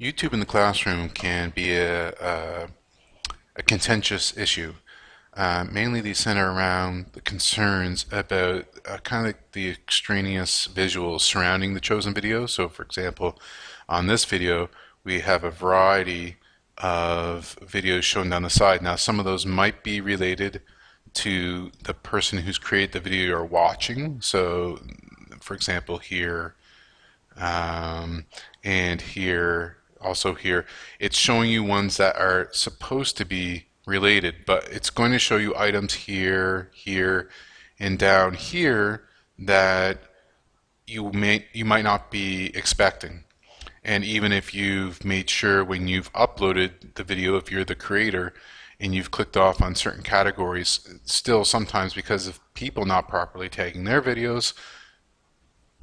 YouTube in the classroom can be a, a, a contentious issue. Uh, mainly these center around the concerns about uh, kind of the extraneous visuals surrounding the chosen video. So for example, on this video, we have a variety of videos shown down the side. Now some of those might be related to the person who's created the video you're watching. So for example here um, and here also here, it's showing you ones that are supposed to be related, but it's going to show you items here, here, and down here that you may you might not be expecting. And even if you've made sure when you've uploaded the video, if you're the creator, and you've clicked off on certain categories, still sometimes because of people not properly tagging their videos,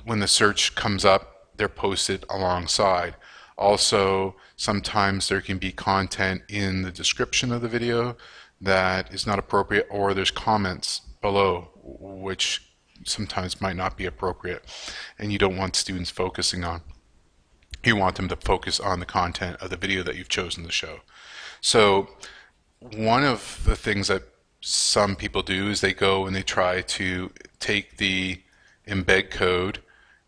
when the search comes up, they're posted alongside. Also, sometimes there can be content in the description of the video that is not appropriate or there's comments below which sometimes might not be appropriate and you don't want students focusing on. You want them to focus on the content of the video that you've chosen to show. So one of the things that some people do is they go and they try to take the embed code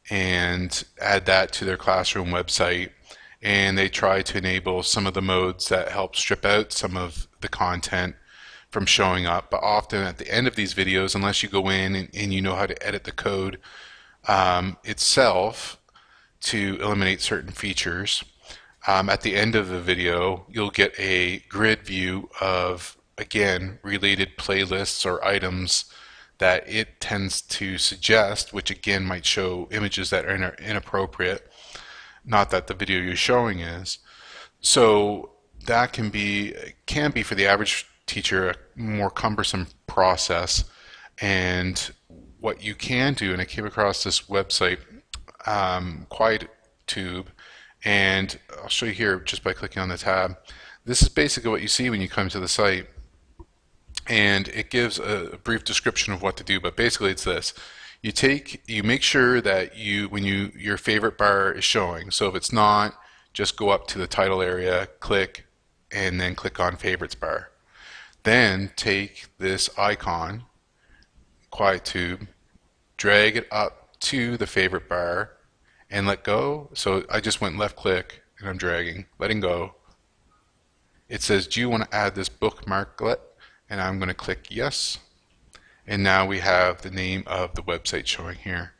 and add that to their classroom website and they try to enable some of the modes that help strip out some of the content from showing up. But often at the end of these videos, unless you go in and, and you know how to edit the code um, itself to eliminate certain features, um, at the end of the video, you'll get a grid view of, again, related playlists or items that it tends to suggest, which again might show images that are inappropriate not that the video you're showing is. So that can be can be for the average teacher a more cumbersome process. And what you can do, and I came across this website, um, Quietube, and I'll show you here just by clicking on the tab. This is basically what you see when you come to the site. And it gives a brief description of what to do, but basically it's this you take you make sure that you when you your favorite bar is showing. So if it's not just go up to the title area click and then click on favorites bar. Then take this icon quietube, drag it up to the favorite bar and let go. So I just went left click and I'm dragging letting go. It says do you want to add this bookmarklet? And I'm going to click yes and now we have the name of the website showing here.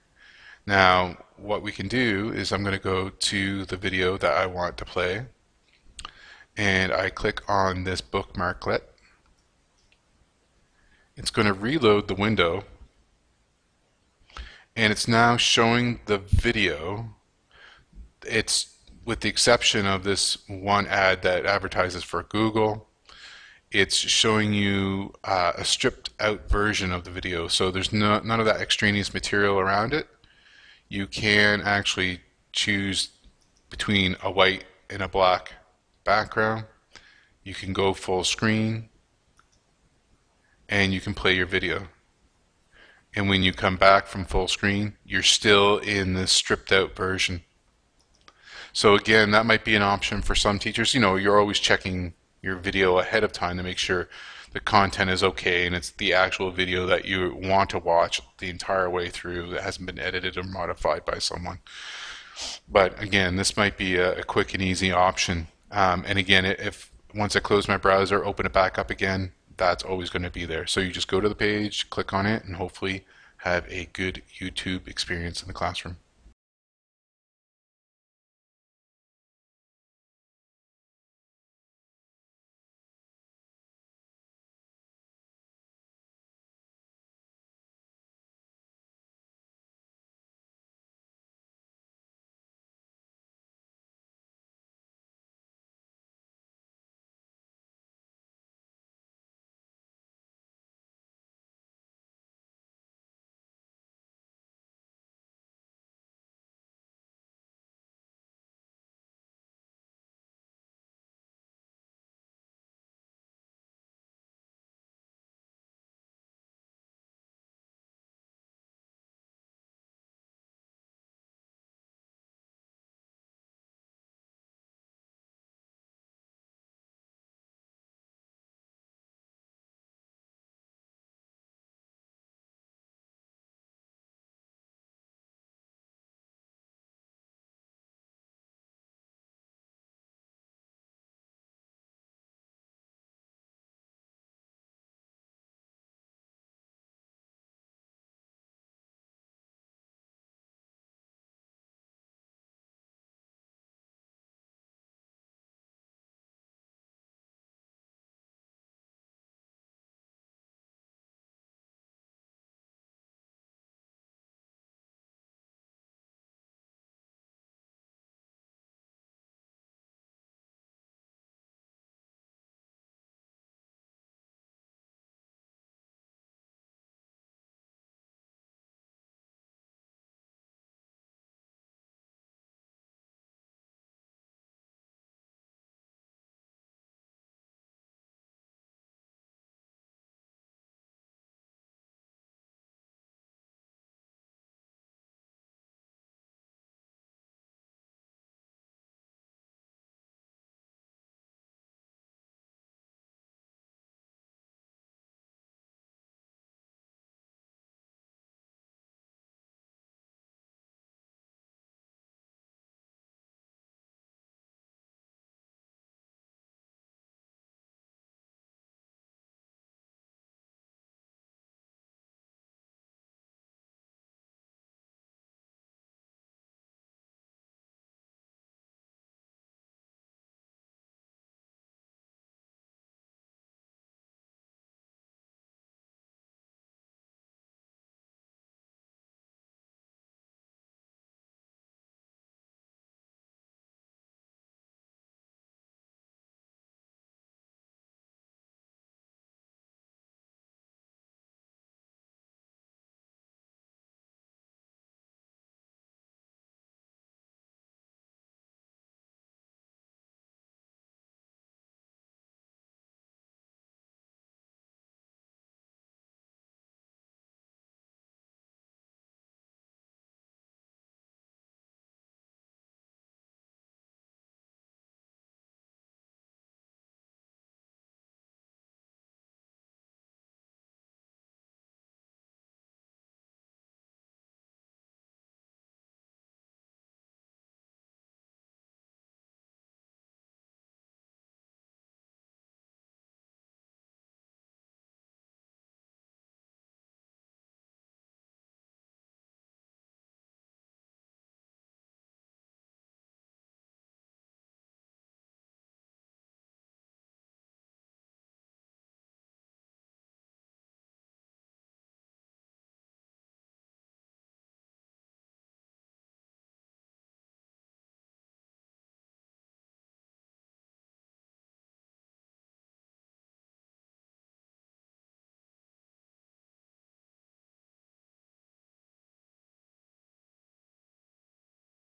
Now what we can do is I'm going to go to the video that I want to play and I click on this bookmarklet. It's going to reload the window and it's now showing the video. It's with the exception of this one ad that advertises for Google it's showing you uh, a stripped out version of the video. So there's no, none of that extraneous material around it. You can actually choose between a white and a black background. You can go full screen and you can play your video. And when you come back from full screen you're still in the stripped out version. So again that might be an option for some teachers. You know you're always checking your video ahead of time to make sure the content is okay and it's the actual video that you want to watch the entire way through that hasn't been edited or modified by someone. But again, this might be a, a quick and easy option. Um, and again, if once I close my browser, open it back up again, that's always going to be there. So you just go to the page, click on it, and hopefully have a good YouTube experience in the classroom.